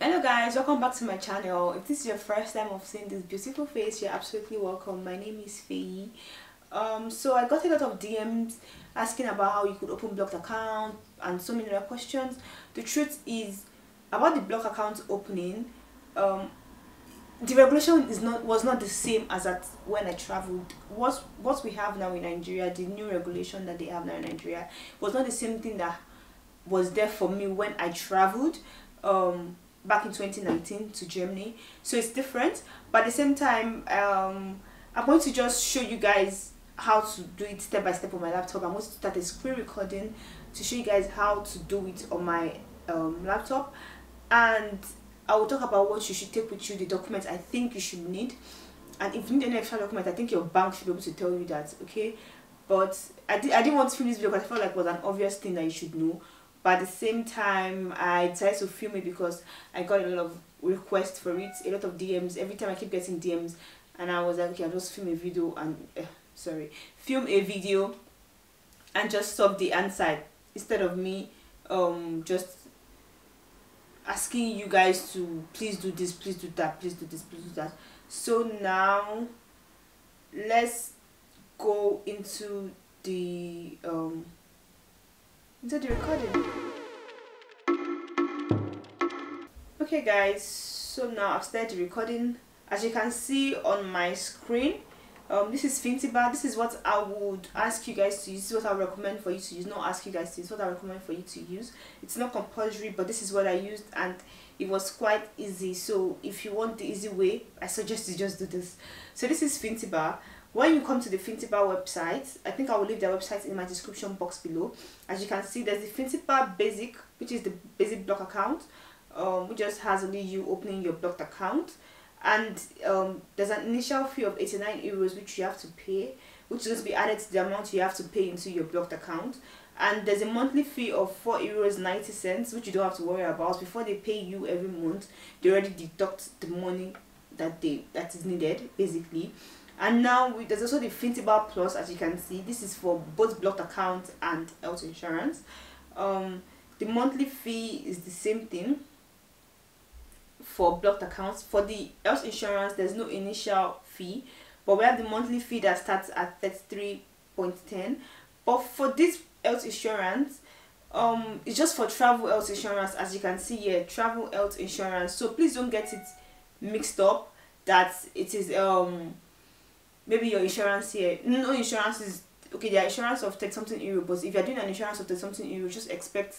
hello guys. Welcome back to my channel. If this is your first time of seeing this beautiful face you're absolutely welcome. My name is Faye. Um so I got a lot of DMs asking about how you could open blocked account and so many other questions. The truth is about the block account opening um the regulation is not was not the same as at when I traveled. What what we have now in Nigeria, the new regulation that they have now in Nigeria, was not the same thing that was there for me when I traveled. Um back in 2019 to Germany. So it's different, but at the same time, um, I'm going to just show you guys how to do it step by step on my laptop. I'm going to start a screen recording to show you guys how to do it on my um, laptop and I will talk about what you should take with you, the documents I think you should need. And if you need any extra document, I think your bank should be able to tell you that, okay? But I, did, I didn't want to film this video because I felt like it was an obvious thing that you should know. But at the same time, I decided to film it because I got a lot of requests for it, a lot of DMs. Every time I keep getting DMs, and I was like, okay, I'll just film a video and, uh, sorry, film a video and just stop the answer instead of me um just asking you guys to please do this please do that please do this please do that so now let's go into the um into the recording okay guys so now i've started recording as you can see on my screen um, this is Fintiba. This is what I would ask you guys to use. This is what I recommend for you to use. Not ask you guys to use. What I recommend for you to use. It's not compulsory, but this is what I used, and it was quite easy. So if you want the easy way, I suggest you just do this. So this is Fintiba. When you come to the Fintiba website, I think I will leave their website in my description box below. As you can see, there's the Fintiba Basic, which is the basic block account, um, which just has only you opening your blocked account. And um, there's an initial fee of 89 euros which you have to pay which is going to be added to the amount you have to pay into your blocked account. And there's a monthly fee of 4 euros 90 cents which you don't have to worry about. Before they pay you every month they already deduct the money that they that is needed basically and now we, there's also the Fintiba Plus as you can see this is for both blocked account and health insurance um, the monthly fee is the same thing for blocked accounts. For the health insurance, there's no initial fee, but we have the monthly fee that starts at 33.10. But for this health insurance, um, it's just for travel health insurance, as you can see here, travel health insurance. So please don't get it mixed up that it is um maybe your insurance here. No insurance is okay. The insurance of take something euro, but if you're doing an insurance of take something euro, just expect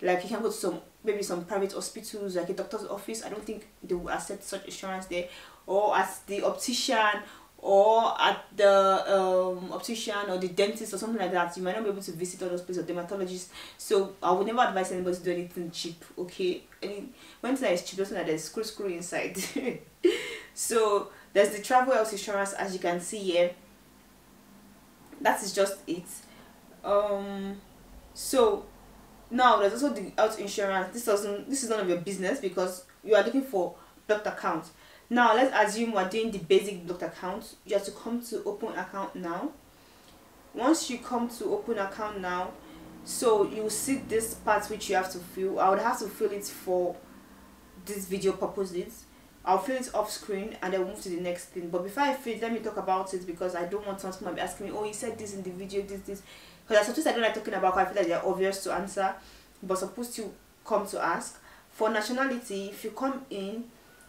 like you can go to some maybe some private hospitals like a doctor's office i don't think they will accept such insurance there or at the optician or at the um, optician or the dentist or something like that you might not be able to visit all those places or dermatologists so i would never advise anybody to do anything cheap okay any when that is cheap doesn't there's screw screw inside so there's the travel health insurance as you can see here. That is just it. Um so now there's also the health insurance. This doesn't this is none of your business because you are looking for blocked account. Now let's assume we're doing the basic blocked account. You have to come to open account now. Once you come to open account now so you see this part which you have to fill. I would have to fill it for this video purposes I'll fill it off screen and then we'll move to the next thing. But before I it, let me talk about it because I don't want someone to be asking me, oh, you said this in the video, this, this. Because there's something I don't like talking about I feel like they're obvious to answer, but supposed to come to ask. For nationality, if you come in,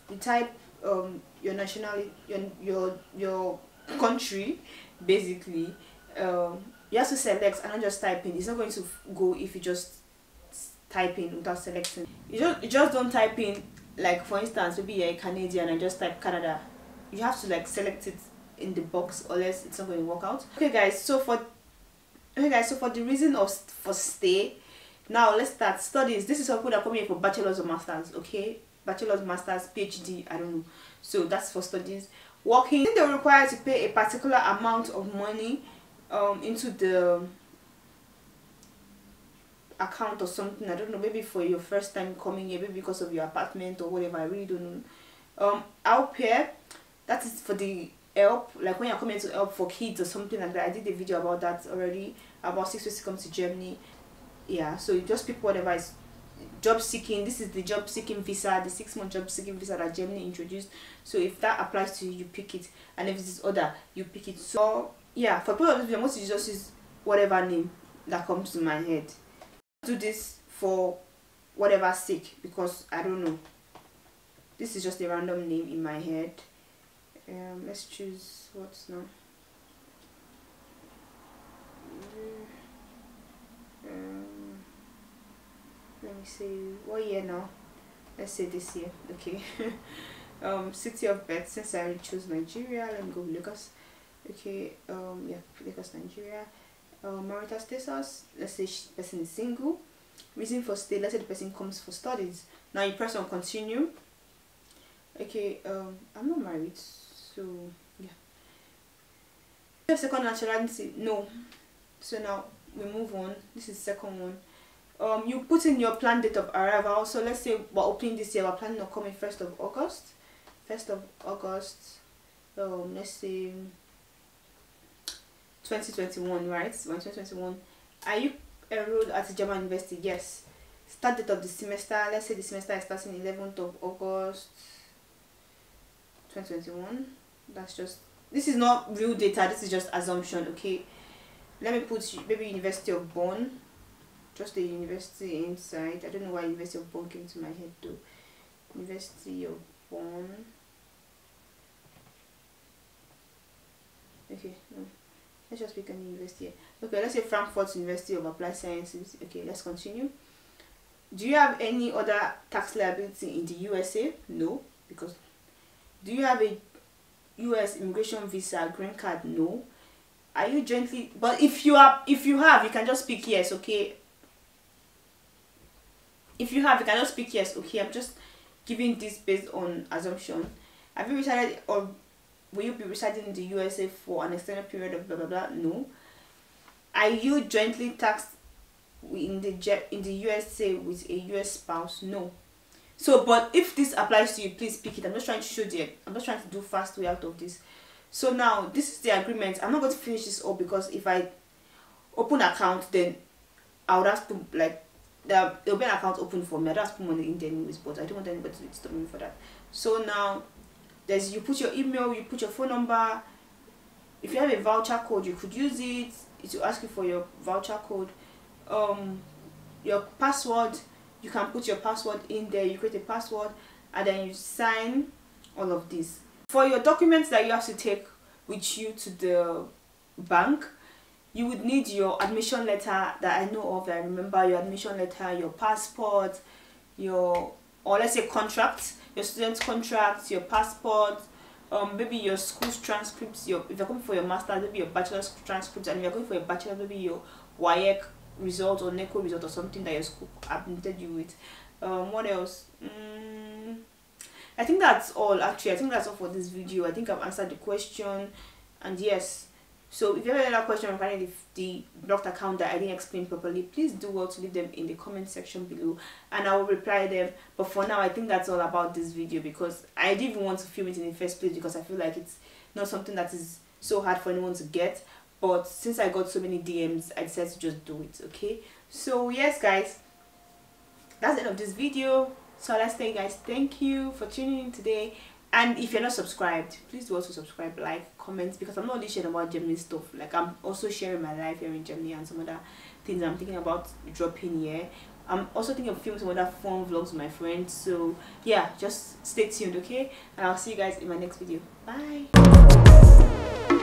you type um your nationality, your your your country, basically. Um, you have to select and not just type in. It's not going to go if you just type in without selecting. You just you just don't type in like for instance maybe you're a Canadian and just type Canada. You have to like select it in the box or else it's not going to work out. Okay guys, so for okay guys so for the reason of for stay now let's start studies this is for people that come here for bachelor's or masters okay bachelor's masters phd i don't know so that's for studies working they're required to pay a particular amount of money um into the account or something i don't know maybe for your first time coming here maybe because of your apartment or whatever i really don't know. Um out here that is for the help like when you're coming to help for kids or something like that i did a video about that already about six weeks to come to germany. Yeah so you just pick whatever is job seeking this is the job seeking visa the six month job seeking visa that germany introduced. So if that applies to you you pick it. And if it's other you pick it. So yeah for both of these most just use whatever name that comes to my head do this for whatever sake because i don't know. This is just a random name in my head. Um let's choose what's now um, let me see. What year now? Let's say this year. Okay. Um city of birth. Since i choose nigeria let me go lagos. Okay um yeah lagos nigeria um marital status let's say person is single reason for stay let's say the person comes for studies. Now you press on continue okay um i'm not married so yeah. Second nationality no. So now we move on. This is second one. Um you put in your planned date of arrival so let's say we're opening this year we're planning on coming first of august. First of august um let's say 2021 right? 2021 are you enrolled at german university? Yes. Start date of the semester let's say the semester is starting 11th of august 2021 that's just this is not real data this is just assumption okay? Let me put maybe University of Bonn. Just the university inside. I don't know why University of Bonn came to my head though. University of Bonn. Okay no let's just pick a university. Okay let's say Frankfurt University of Applied Sciences. Okay let's continue. Do you have any other tax liability in the USA no because do you have a US immigration visa green card? No. Are you jointly but if you are if you have you can just speak yes okay? If you have you can just speak yes okay? I'm just giving this based on assumption. Have you resided or will you be residing in the usa for an extended period of blah blah blah? No. Are you jointly taxed in the in the usa with a us spouse? No. So but if this applies to you please pick it. I'm just trying to show you i'm just trying to do fast way out of this. So now this is the agreement. I'm not going to finish this all because if i open account then i would have to like there will be an account open for me. I don't have to put money in there anyways but i don't want anybody to stop me for that. So now there's you put your email you put your phone number. If you have a voucher code you could use it it will ask you for your voucher code. Um your password you can put your password in there. You create a password and then you sign all of this. For your documents that you have to take with you to the bank you would need your admission letter that I know of I remember your admission letter your passport your or let's say contract your student contract your passport um maybe your school's transcripts your if you're going for your master maybe your bachelor's transcripts and if you're going for your bachelor maybe your WAEC result or NECO result or something that your school admitted you with um what else mm, I think that's all actually. I think that's all for this video. I think I've answered the question and yes. So if you have any other question regarding the, the blocked account that I didn't explain properly, please do well to leave them in the comment section below and I will reply them. But for now, I think that's all about this video because I didn't even want to film it in the first place because I feel like it's not something that is so hard for anyone to get. But since I got so many DMs, I decided to just do it, okay? So yes, guys, that's the end of this video so let's say guys thank you for tuning in today and if you're not subscribed please do also subscribe like comment because i'm not only sharing about germany stuff. Like i'm also sharing my life here in germany and some other things i'm thinking about dropping here. I'm also thinking of filming some other fun vlogs with my friends. So yeah just stay tuned okay? And i'll see you guys in my next video. Bye